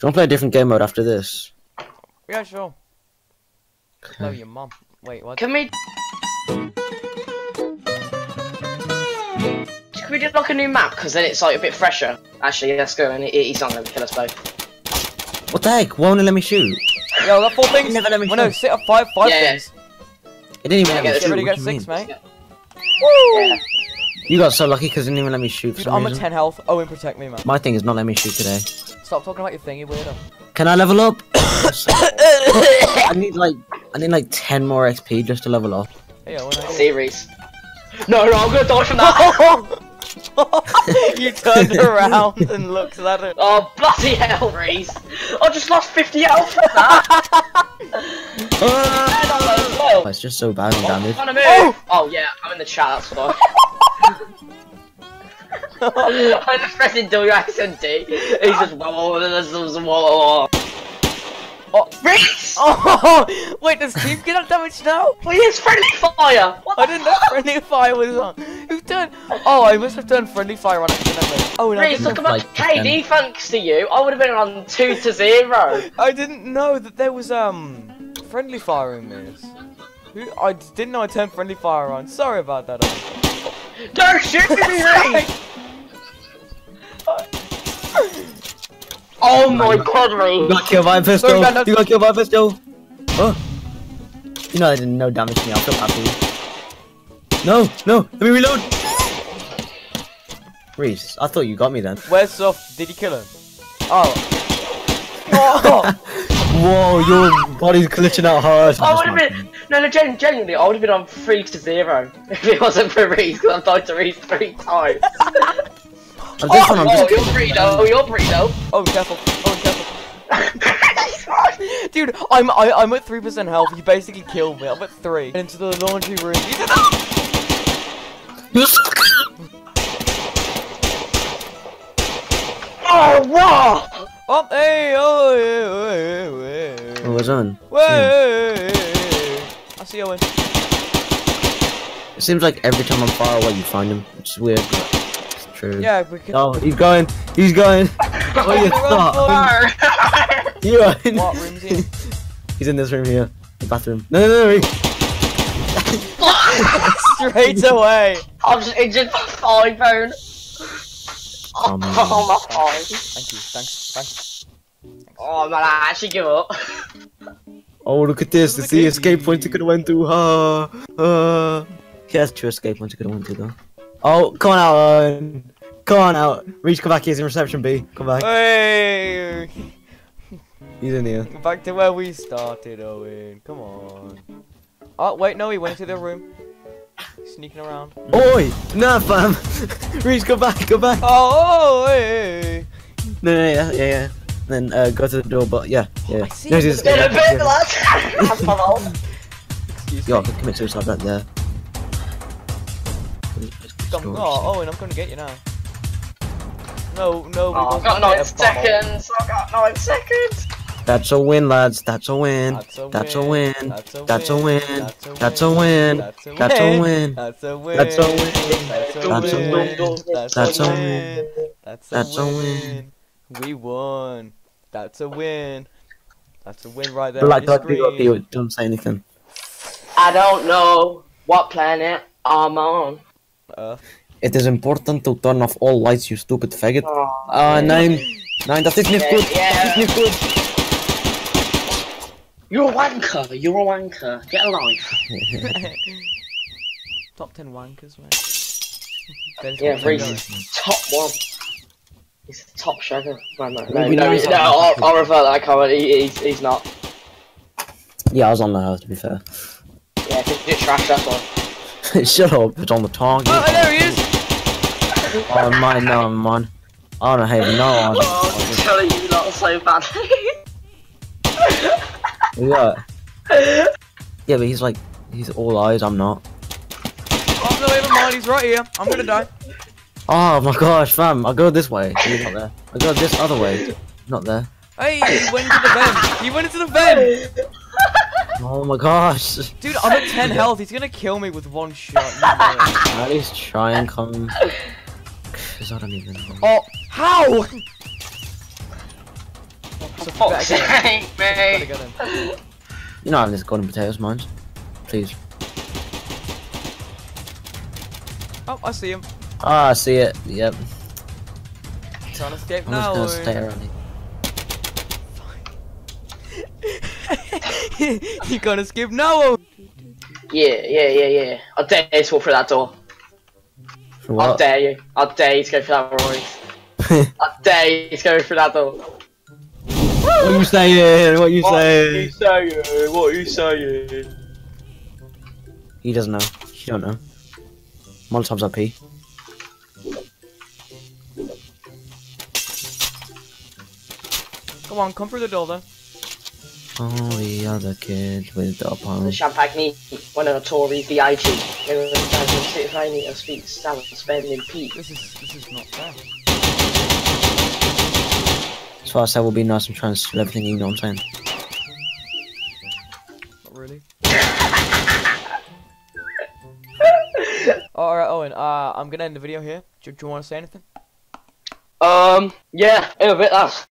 you want to play a different game mode after this? Yeah, sure. No, your mom. Wait, what? Can we? Can we do like a new map? Because then it's like a bit fresher. Actually, let's go. And he- he's not going to kill us both. What the heck? Why won't it let me shoot? Yo, I got four things. Never let me well, no, sit up five, five Yeah, yeah. It didn't even let me shoot. Get ready, What get you six, mean? mate. Yeah. You got so lucky because it didn't even let me shoot for Dude, some I'm at 10 health. Owen, protect me, man. My thing is not letting me shoot today. Stop talking about your thing, you weirdo. Can I level up? I need like I need like ten more XP just to level up. Hey, Owen, how you Series. No, no, I'm gonna die from that. you turned around and looked at it. oh bloody hell, Rhys! I just lost 50 health from that. And I'm Oh, it's just so bad on damage. trying oh, to move. Oh! Oh yeah, I'm in the chat. That's what I. I'm just pressing W X and D. He's just whoa, whoa, whoa. Oh, Rhys! Oh, wait, does Steve get up damage now? Well, he friendly fire. What I didn't know friendly fire was on. Who turned? Oh, I must have turned friendly fire on accidentally. Oh, and I look like KD thanks to you. I would have been on two to zero. I didn't know that there was um friendly fire in this. Who? I didn't know I turned friendly fire on. Sorry about that. Don't shoot me, Rhys! Oh my god, You got killed by a pistol. Sorry, man, no- you got killed by a pistol. Oh. You know I did no damage to me. I feel bad for. No, no. Let me reload. Rhys, I thought you got me then. Where's Soft? Did he kill him? Oh. oh. Whoa, your body's glitching out hard. I would have been no, no, gen- genuinely, I would have been on three to zero if it wasn't for Rhys because I've died to Rhys three times. At this one, I'm oh, just you're pretty though. You're pretty though. Oh, careful. Oh, careful. Dude, I'm I, I'm at three percent health. You basically killed me. I'm at three. Into the laundry room. oh, wow! Oh, hey, oh, hey, hey, hey, Oh, what's on? Hmm. hey. I see Owen. It seems like every time I'm far away, you find him. It's weird, but it's true. Yeah, we can. Oh, he's going. He's going. Oh, you stop. You are in. What room's he in? He's in this room here. The bathroom. No, no, no. no. Straight away. I'm just injured my thigh bone. Oh, Um, oh my thigh. Thank you. Thanks. Thanks. Oh man, I actually give up. Oh, look at this. It's the escape you. point you could have went to. Ah, ah. Yeah, that's two escape points you could have went to, though. Oh, come on out. Owen. Come on out. Reach, come back. He's in reception B. Come back. Hey. He's in here. Back to where we started, Owen. Come on. Oh wait, no, he went into the room. Sneaking around. Oi! Nah, fam. Reach, come back. Come back. Oh, hey. No, no, yeah, yeah, yeah. Then uh, go to the door, but yeah, yeah. I see No, it. he's Been a bit, Yeah. lads. That's my fault. Excuse Yo, I me. could commit suicide right there. Come, oh, Owen, I'm gonna get you now. No, no, we Oh, I've got nine seconds. I've got nine seconds. That's a win, lads. That's a win. That's a win. That's a win. That's a win. That's a win. That's a win. win. That's a win. That's a win. That's a win. win. That's That's a a win. That's That's a a win. win. We won. That's a win. That's a win right there. But on like, your like, big up you, don't say anything. I don't know what planet I'm on. Earth. It is important to turn off all lights, you stupid faggot. Oh, Uh, nine. Nine, dat is niet Yeah, goed. yeah. Dat is niet goed. You're a wanker. You're a wanker. Get a life. Top 10 wankers, mate. Ben's Yeah, got Rhys is top one. He's the top shredder. No, no, no, no, he's- he's no. I'll, I'll revert that comment. He, he's, he's not. Yeah, I was on the house, to be fair. Yeah, he's just trash, that's why. Shut up, it's on the target. Oh, there he is! Oh, mine, no, mine. I don't have no idea. Oh, I'm telling you not so bad. Yeah. Yeah, but he's like, he's all eyes, I'm not. Oh, no, never mind, he's right here. I'm gonna die. Oh my gosh, fam, I go this way. He's not there. I go this other way. Not there. Hey, he went into the vent. He went into the vent. Oh my gosh. Dude, I'm at 10 health. He's gonna kill me with one shot. You know. At least try and come. Cause I don't even know. Oh, how? So you fuck's better get him. sake, Better mate. get him. You're not having this golden potatoes, mind. Please. Oh, I see him. Ah, I see it. Yep. Trying to escape I'm now. just gonna stay around here. you gonna skip now? Yeah, yeah, yeah, yeah. I dare you to walk through that door. For I what? dare you. I dare you to go through that Royce. I dare you to go through that door. what are you saying? What are you saying? What are you saying? What are you saying? He doesn't know. He don't know. Molotov's up here. Come on, come through the door then. Oh, the other kid with the The opponent. Champagne, one of the Tories, the IG. They were standing six finding a speak Sam spending Pete. This is this is not fair. So I said we'll be nice and try and steal everything, you know what I'm saying? Not really. Alright, Owen, uh, I'm gonna end the video here. Do, do you want to say anything? Um, yeah, in a bit, that's.